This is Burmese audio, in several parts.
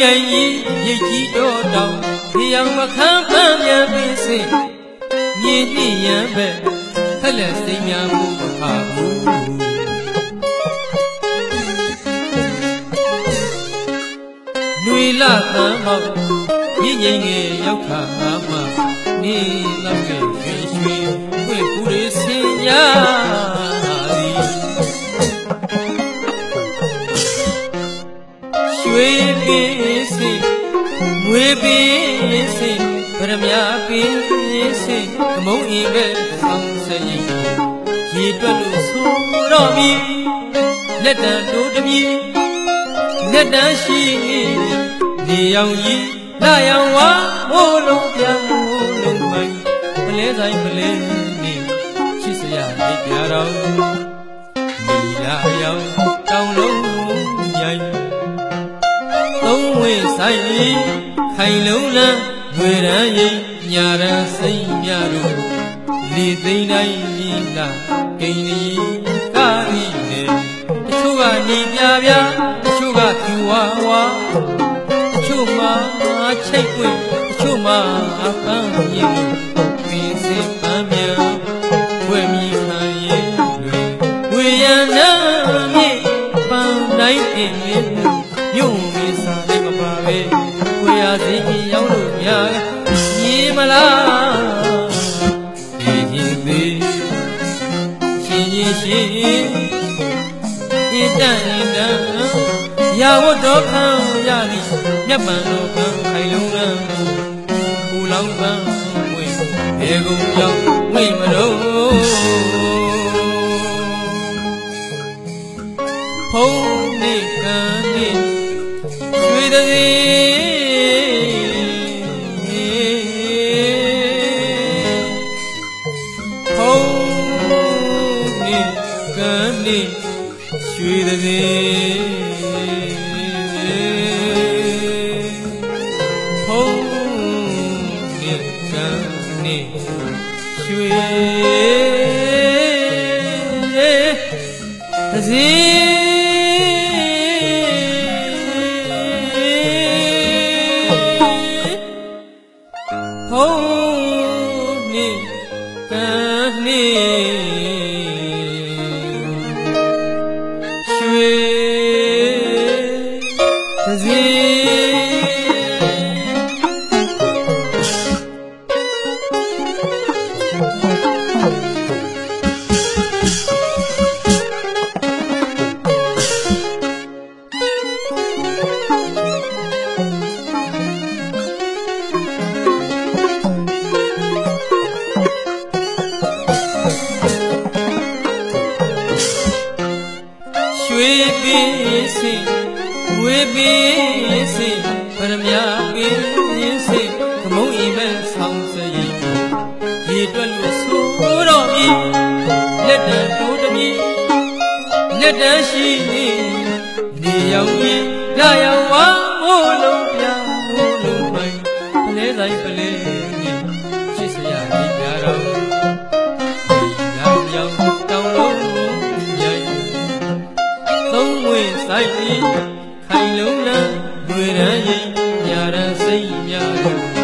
ကြီးတော်တောင်ဒီအောင်မခံပန်းမြန်ပင်စင်ညီတိရန်ပဲဖက်လက်စိမ်များမှုမပါဘူးနွေလာတမ်းမောက်မြင့်ငိမ့်ငယ်ရောက်ခါမှနေလော ပင်စင်ဗရမ ्या ပင်စင်ကမုံအင်းပဲဆောင်စရင်ရေတွက်လို့ဆိုတော့ပြီလက်တံတို့တမီလက်တံရှိနေရောင်ကြီးလာရောင်ဝါမိုးလုံးပြန်မိုးလုံးမိုင်းပလဲဆိုင်ပလဲနေချစ်စရာလေးပြတော်မိလာရောင်တောင်လုံးမြိုင်သုံးဝင်းဆိုင် ခိုင်လုံးလန်းငွေရန်ရိပ်ညာရန်စိတ်မြတို့လေသိမ့်တိုင်းဤလာကိန်းဒီကာရီနေတချို့ကညီပြပြတချို့ကဖြူဝါဝါတချို့မှချိတ်ွင့်တချို့မှအပန်းရင်ပင်စင်ပန်းမြန်ဝဲမိခံရင်တွေဝေရန်နာမြေပန်းတိုင်းတင်ညုံ ရှင်ကြီးရှင်ဣတံဣတံရာဝတ္တောခံရသည်မြတ်ပံတော်ကံခိုင်လုံးလန်းဘူလောင်ပန်းဝေဘေကုံရောက်ဝိမလို့ဖုံးနေကံနေရွှေတည်း ကံနေရွှေတည်းဖုံးနေကံနေရွှေတည်း ရွှေ ပင်စီပရမ ्या ပင်စီကမုံဤမဲ့ဆောင်စရင်ရေတွက်လို့ဆိုတော့ပြီလက်တံတိုးတမီလက်တံရှိနေနေရောင်ကြီးလာရောင်ဝါမိုးလုံး ညာရ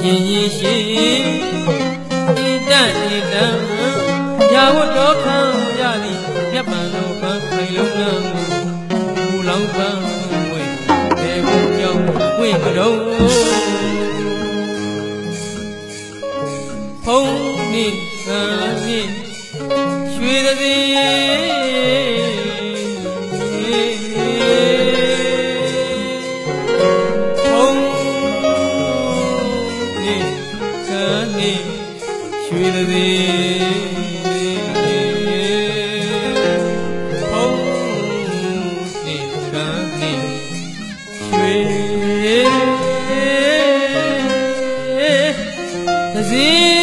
ရှင်ကြီးရှင်ဣတံဣတံရာဝတ္တောခံရသည်မြတ်ပံတော်ပန်းခိုင်လုံးလန်းဘူလောင်ပန်းဝေဘေကုကြောင့်ဝိမတော်ဖုံးနေကံနေရွှေတည်း နေရွှေတည်းဖုံးနေကံနေရွရွှေသစည်း